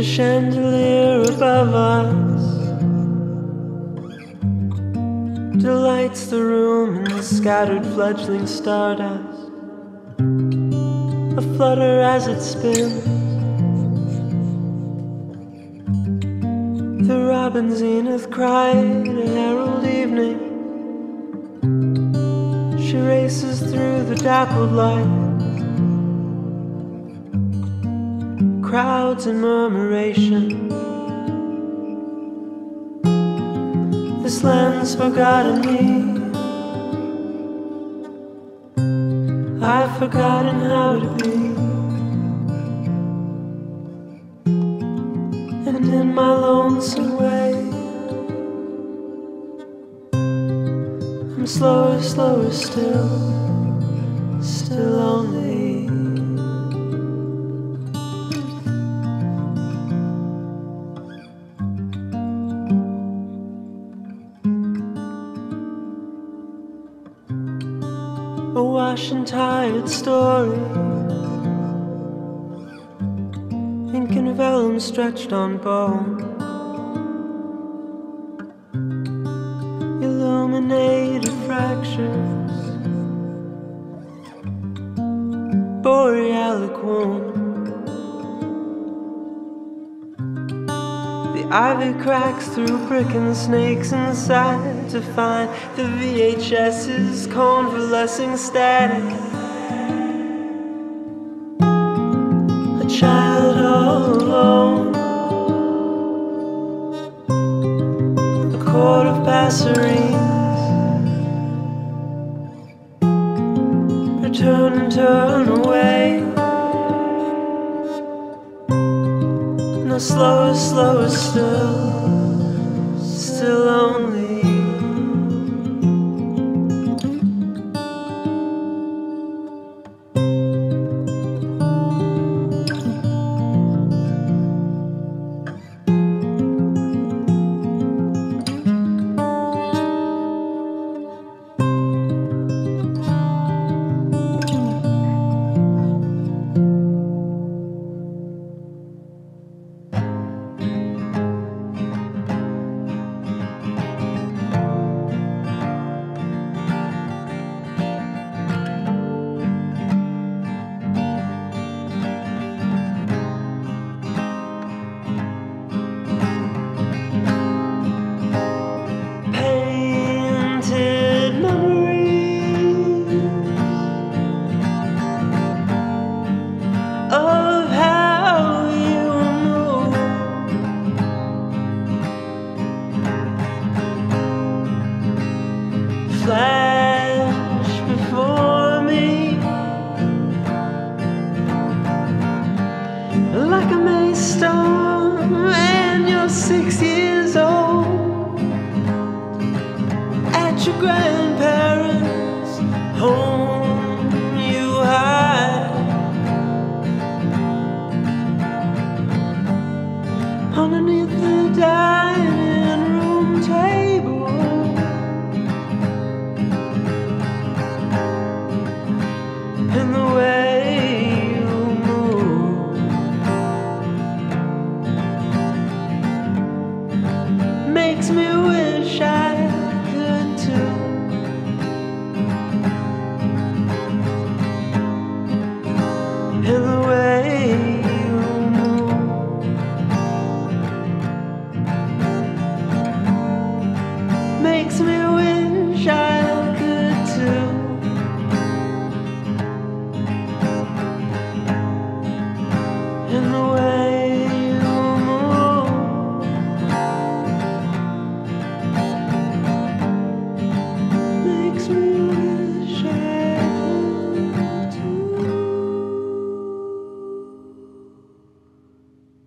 chandelier above us delights the room in the scattered fledgling stardust, a flutter as it spins. The robin zenith cried a herald evening. She races through the dappled light. Crowds and murmuration. This land's forgotten me. I've forgotten how to be. And in my lonesome way, I'm slower, slower still, still only. A washed and tired story. Ink and vellum stretched on bone. Illuminated fractures. Borealic wound. Ivy cracks through brick and snakes inside to find the VHS's convalescing static. A child alone. A court of passerines. Slower, slower still, still only. Grandparents' home. You hide underneath the dining room table. And the way you move makes me wish. makes me